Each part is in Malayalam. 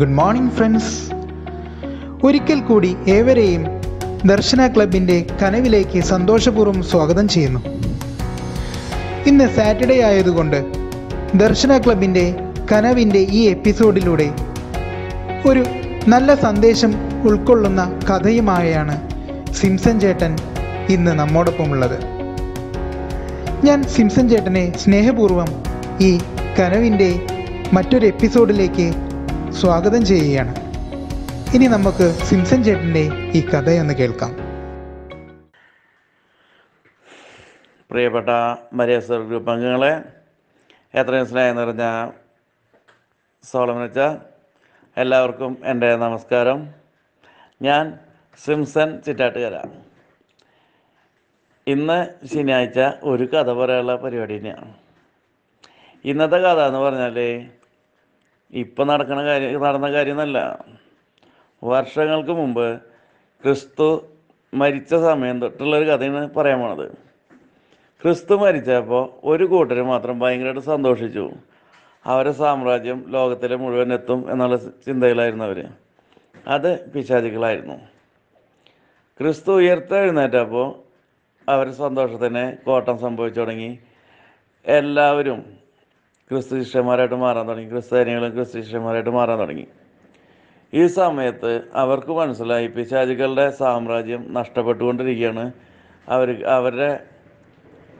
ഗുഡ് മോർണിംഗ് ഫ്രണ്ട്സ് ഒരിക്കൽ കൂടി ഏവരെയും ദർശന ക്ലബിന്റെ കനവിലേക്ക് സന്തോഷപൂർവം സ്വാഗതം ചെയ്യുന്നു. ഇന്ന് സാറ്റർഡേ ആയതുകൊണ്ട് ദർശന ക്ലബിന്റെ കനവിന്റെ ഈ എപ്പിസോഡിലൂടെ ഒരു നല്ല സന്ദേശം ഉൾക്കൊള്ളുന്ന കഥയുമായാണ് സിംസൺ ചേട്ടൻ ഇന്ന് നമ്മോടൊപ്പമുള്ളത്. ഞാൻ സിംസൺ ചേട്ടനെ സ്നേഹപൂർവം ഈ കനവിന്റെ മറ്റൊരു എപ്പിസോഡിലേക്ക് സ്വാഗതം ചെയ്യുകയാണ്. ഇനി നമുക്ക് സിംസൺ ചേട്ടന്റെ ഈ കഥയൊന്ന് കേൾക്കാം. പ്രിയപ്പെട്ട മരിയസർ ഗ്രൂപ്പ് അംഗങ്ങളെ എത്രയും സ്നേഹം നിറഞ്ഞ സോളമനച്ച എല്ലാവർക്കും എന്റെ നമസ്കാരം. ഞാൻ സിംസൺ ചിറ്റാട്ടുകര. ഇന്ന് ശനിയാഴ്ച ഒരു കഥ പറയാനുള്ള പരിപാടി തന്നെയാണ്. ഇന്നത്തെ കഥ എന്ന് പറഞ്ഞാൽ ഇപ്പം നടക്കണ കാര്യം നടന്ന കാര്യമെന്നല്ല. വർഷങ്ങൾക്ക് മുമ്പ് ക്രിസ്തു മരിച്ച സമയം തൊട്ടുള്ളൊരു കഥയാണ് പറയാൻ പോണത്. ക്രിസ്തു മരിച്ചപ്പോൾ ഒരു കൂട്ടർ മാത്രം ഭയങ്കരമായിട്ട് സന്തോഷിച്ചു. അവരുടെ സാമ്രാജ്യം ലോകത്തിലെ മുഴുവൻ എത്തും എന്നുള്ള ചിന്തയിലായിരുന്നു അവർ അത് പിശാചികളായിരുന്നു. ക്രിസ്തു ഉയർത്തെഴുന്നേറ്റപ്പോൾ അവർ സന്തോഷത്തിന് കോട്ടം സംഭവിച്ചു തുടങ്ങി. എല്ലാവരും ക്രിസ്തു ശിഷ്യന്മാരായിട്ട് മാറാൻ തുടങ്ങി. ക്രിസ്ത്യാനികളും ക്രിസ്തു ശിഷ്യന്മാരായിട്ട് മാറാൻ തുടങ്ങി. ഈ സമയത്ത് അവർക്ക് മനസ്സിലായി പിശാചികളുടെ സാമ്രാജ്യം നഷ്ടപ്പെട്ടുകൊണ്ടിരിക്കുകയാണ്. അവർ അവരുടെ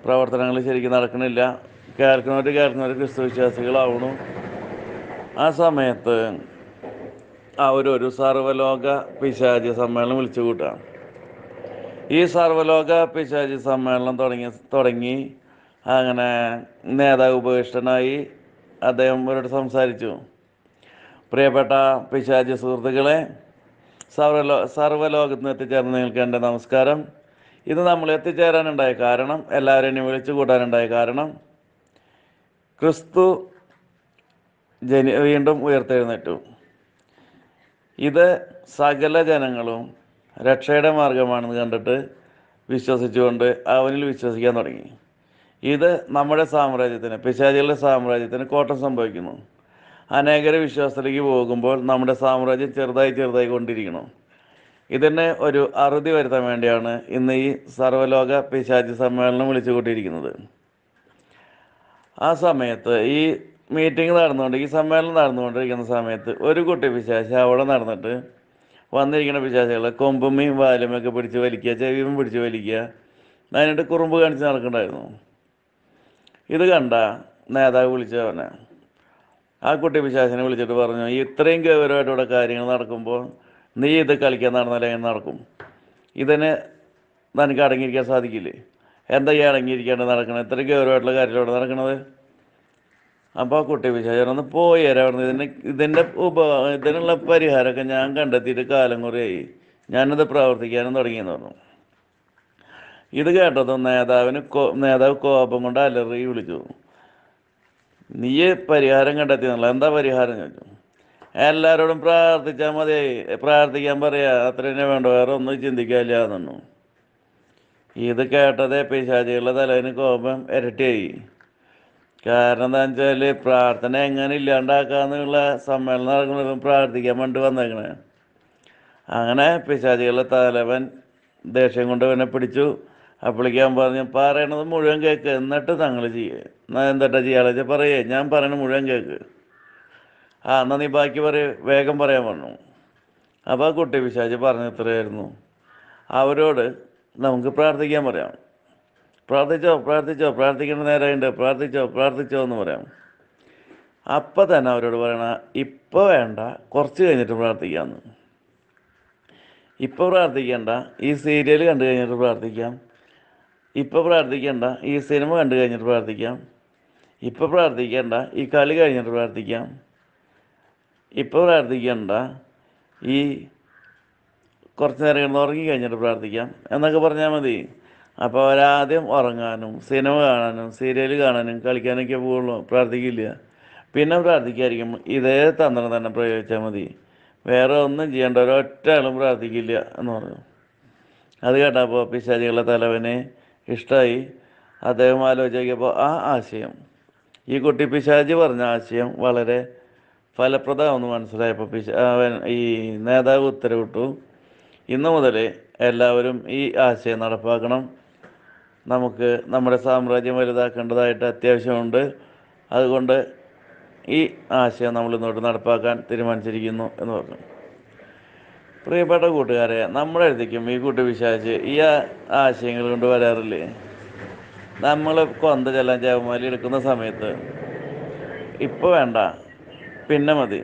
പ്രവർത്തനങ്ങൾ ശരിക്കും നടക്കണില്ല. കേൾക്കുന്നവർ കേൾക്കുന്നവർ ക്രിസ്തു വിശ്വാസികളാവണു. ആ സമയത്ത് അവരൊരു സർവലോക പിശാചി സമ്മേളനം വിളിച്ചു കൂട്ടാണ്. ഈ സർവലോക പിശാചി സമ്മേളനം തുടങ്ങി തുടങ്ങി അങ്ങനെ നേതാവ് ഉപവിഷ്ടനായി അദ്ദേഹം അവരോട് സംസാരിച്ചു. പ്രിയപ്പെട്ട പിശാജ സുഹൃത്തുക്കളെ സർവലോ സർവലോകത്ത് എത്തിച്ചേർന്ന് എന്റെ നമസ്കാരം. ഇത് നമ്മൾ എത്തിച്ചേരാനുണ്ടായ കാരണം എല്ലാവരെയും വിളിച്ചു കൂട്ടാനുണ്ടായ കാരണം ക്രിസ്തു ജനി വീണ്ടും ഉയർത്തെഴുന്നേറ്റു. ഇത് സകല ജനങ്ങളും രക്ഷയുടെ മാർഗമാണെന്ന് കണ്ടിട്ട് വിശ്വസിച്ചുകൊണ്ട് അവനിൽ വിശ്വസിക്കാൻ തുടങ്ങി. ഇത് നമ്മുടെ സാമ്രാജ്യത്തിന് പിശാചികളുടെ സാമ്രാജ്യത്തിന് കോട്ടം സംഭവിക്കുന്നു. അനേകര വിശ്വാസത്തിലേക്ക് പോകുമ്പോൾ നമ്മുടെ സാമ്രാജ്യം ചെറുതായി ചെറുതായി കൊണ്ടിരിക്കണം ഇതിനെ ഒരു അറുതി വരുത്താൻ വേണ്ടിയാണ് ഇന്ന് ഈ സർവലോക പിശാചി സമ്മേളനം വിളിച്ചു കൂട്ടിയിരിക്കുന്നത് ആ സമയത്ത് ഈ മീറ്റിംഗ് നടന്നുകൊണ്ട് ഈ സമ്മേളനം നടന്നുകൊണ്ടിരിക്കുന്ന സമയത്ത് ഒരു കുട്ടി പിശാശി അവിടെ നടന്നിട്ട് വന്നിരിക്കുന്ന പിശാചികളെ കൊമ്പുമ്മയും വാലുമൊക്കെ പിടിച്ച് വലിക്കുക ചെവിയും പിടിച്ച് വലിക്കുക. അതിനിട്ട് കുറുമ്പ് കാണിച്ച് നടക്കണ്ടായിരുന്നു. ഇത് കണ്ട നേതാവ് വിളിച്ചവനെ ആ കുട്ടി പിശാസിനെ വിളിച്ചിട്ട് പറഞ്ഞു ഇത്രയും ഗൗരവമായിട്ട് ഇവിടെ കാര്യങ്ങൾ നടക്കുമ്പോൾ നീ ഇത് കളിക്കാൻ നടന്നാലേ എങ്ങനെ നടക്കും. ഇതിന് നിനക്ക് അടങ്ങിയിരിക്കാൻ സാധിക്കില്ലേ? എന്താ അടങ്ങിയിരിക്കാണ്ട് നടക്കണത് ഇത്രയും ഗൗരവമായിട്ടുള്ള കാര്യത്തിലൂടെ നടക്കണത്. അപ്പോൾ ആ കുട്ടി വിശേഷം ഒന്ന് പോയി തരാം ഇതിന് ഇതിന്റെ ഉപ ഇതിനുള്ള പരിഹാരമൊക്കെ ഞാൻ കണ്ടെത്തിയിട്ട് കാലം കുറയായി ഞാനത് പ്രവർത്തിക്കാനും തുടങ്ങിയെന്ന് പറഞ്ഞു. ഇത് കേട്ടതും നേതാവിന് നേതാവ് കോപം കൊണ്ട് അലറി വിളിച്ചു. നീ പരിഹാരം കണ്ടെത്തിയെന്നുള്ള എന്താ പരിഹാരം ചോദിച്ചു. എല്ലാവരോടും പ്രാർത്ഥിച്ചാൽ മതി പ്രാർത്ഥിക്കാൻ പറയാ അത്ര തന്നെ വേണ്ട വേറെ ഒന്നും ചിന്തിക്കാനില്ല എന്നു ഇത് കേട്ടതേ പിശാചികളുടെ തലേന് കോപം ഇരട്ടിയായി. കാരണം എന്താ വെച്ചാൽ പ്രാർത്ഥന എങ്ങനെ ഇല്ലാണ്ടാക്കാന്നുള്ള സമ്മേളനം നടക്കുന്നത് പ്രാർത്ഥിക്കാൻ വേണ്ടി വന്നേക്കണേ. അങ്ങനെ പിശാചികളുടെ തലവൻ ദേഷ്യം കൊണ്ട് പിന്നെ പിടിച്ചു. അപ്പളിക്കാൻ പറഞ്ഞു പറയണത് മുഴുവൻ കേൾക്ക് എന്നിട്ട് തങ്ങൾ ചെയ്യുക എന്താ ചെയ്യാളെ വെച്ചാൽ പറയേ ഞാൻ പറയണത് മുഴുവൻ കേൾക്ക് ആ എന്നാൽ നീ ബാക്കി പറയ വേഗം പറയാൻ പറഞ്ഞു. അപ്പോൾ ആ കുട്ടി വിശാചി പറഞ്ഞ ഇത്രയായിരുന്നു. അവരോട് നമുക്ക് പ്രാർത്ഥിക്കാൻ പറയാം. പ്രാർത്ഥിച്ചോ പ്രാർത്ഥിച്ചോ പ്രാർത്ഥിക്കേണ്ട നേരമുണ്ട് പ്രാർത്ഥിച്ചോ പ്രാർത്ഥിച്ചോ എന്ന് പറയാം. അപ്പം തന്നെ അവരോട് പറയണ ഇപ്പോൾ വേണ്ട കുറച്ച് കഴിഞ്ഞിട്ട് പ്രാർത്ഥിക്കാമെന്ന് ഇപ്പോൾ പ്രാർത്ഥിക്കേണ്ട ഈ സീരിയൽ കണ്ടു കഴിഞ്ഞിട്ട് പ്രാർത്ഥിക്കാം. ഇപ്പോൾ പ്രാർത്ഥിക്കേണ്ട. ഈ സിനിമ കണ്ടു കഴിഞ്ഞിട്ട് പ്രാർത്ഥിക്കാം. ഇപ്പോൾ പ്രാർത്ഥിക്കേണ്ട. ഈ കളി കഴിഞ്ഞിട്ട് പ്രാർത്ഥിക്കാം. ഇപ്പോൾ പ്രാർത്ഥിക്കേണ്ട. ഈ കുറച്ച് നേരം കിടന്ന് ഉറങ്ങി കഴിഞ്ഞിട്ട് പ്രാർത്ഥിക്കാം. എന്നൊക്കെ പറഞ്ഞാൽ മതി. അപ്പോൾ അവരാദ്യം ഉറങ്ങാനും സിനിമ കാണാനും സീരിയൽ കാണാനും കളിക്കാനൊക്കെ പോകുള്ളൂ. പ്രാർത്ഥിക്കില്ല. പിന്നെ പ്രാർത്ഥിക്കായിരിക്കും. ഇതേ തന്ത്രം തന്നെ പ്രയോഗിച്ചാൽ മതി. വേറെ ഒന്നും ചെയ്യേണ്ട. ഒരൊറ്റ ആളും പ്രാർത്ഥിക്കില്ല എന്ന് പറഞ്ഞു. അത് കേട്ടപ്പോൾ പിശാചികളുടെ തലവനെ. ഇഷ്ടമായി അദ്ദേഹം ആലോചിച്ചപ്പോൾ ആ ആശയം ഈ കുട്ടി പിശാചി പറഞ്ഞ ആശയം വളരെ ഫലപ്രദമാണെന്ന് മനസ്സിലായപ്പോൾ പിശ ഈ നേതാവ് ഉത്തരവിട്ടു. ഇന്നു മുതൽ എല്ലാവരും ഈ ആശയം നടപ്പാക്കണം. നമുക്ക് നമ്മുടെ സാമ്രാജ്യം വലുതാക്കേണ്ടതായിട്ട് അത്യാവശ്യമുണ്ട്. അതുകൊണ്ട് ഈ ആശയം നമ്മൾ ഇന്നോട്ട് നടപ്പാക്കാൻ തീരുമാനിച്ചിരിക്കുന്നു എന്ന് പറഞ്ഞു. പ്രിയപ്പെട്ട കൂട്ടുകാരെ നമ്മുടെ അടുത്തേക്കും ഈ കൂട്ടി വിശ്വാസിച്ച് ഈ ആശയങ്ങൾ കൊണ്ട് വരാറില്ലേ? നമ്മൾ കൊന്ത ചെല്ലാൻ ജവമാലി എടുക്കുന്ന സമയത്ത് ഇപ്പോൾ വേണ്ട പിന്നെ മതി.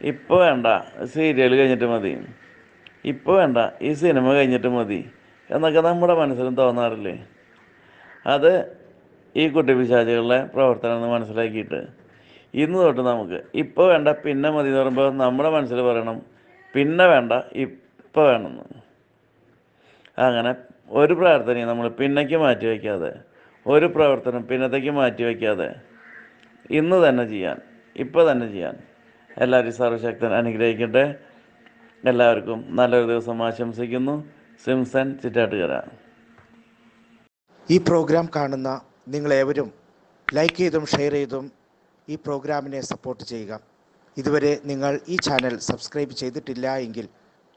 ഇപ്പോൾ വേണ്ട സീരിയൽ കഴിഞ്ഞിട്ട് മതി. ഇപ്പോൾ വേണ്ട ഈ സിനിമ കഴിഞ്ഞിട്ട് മതി എന്നൊക്കെ നമ്മുടെ മനസ്സിലും തോന്നാറില്ലേ? അത് ഈ കുട്ടി പിശാചികളുടെ പ്രവർത്തനം എന്ന് മനസ്സിലാക്കിയിട്ട് ഇന്ന് തൊട്ട് നമുക്ക് ഇപ്പോൾ വേണ്ട പിന്നെ മതി എന്ന് പറയുമ്പോൾ നമ്മുടെ മനസ്സിൽ പറയണം പിന്നെ വേണ്ട ഇപ്പം വേണമെന്ന്. അങ്ങനെ ഒരു പ്രാർത്ഥനയും നമ്മൾ പിന്നേക്ക് മാറ്റി വയ്ക്കാതെ ഒരു പ്രവർത്തനം പിന്നത്തേക്ക് മാറ്റി വയ്ക്കാതെ ഇന്ന് തന്നെ ചെയ്യാൻ ഇപ്പോൾ തന്നെ ചെയ്യാൻ എല്ലാവരും സർവശക്തൻ അനുഗ്രഹിക്കട്ടെ. എല്ലാവർക്കും നല്ലൊരു ദിവസം ആശംസിക്കുന്നു. സിംസൺ ചിറ്റാട്ടുകര. ഈ പ്രോഗ്രാം കാണുന്ന നിങ്ങളേവരും ലൈക്ക് ചെയ്തും ഷെയർ ചെയ്തും ഈ പ്രോഗ്രാമിനെ സപ്പോർട്ട് ചെയ്യുക. ഇതുവരെ നിങ്ങൾ ഈ ചാനൽ സബ്സ്ക്രൈബ് ചെയ്തിട്ടില്ല എങ്കിൽ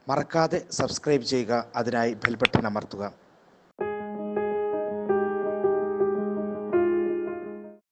മറക്കാതെ സബ്സ്ക്രൈബ് ചെയ്യുക അതിനായി ബെൽബട്ടൺ അമർത്തുക.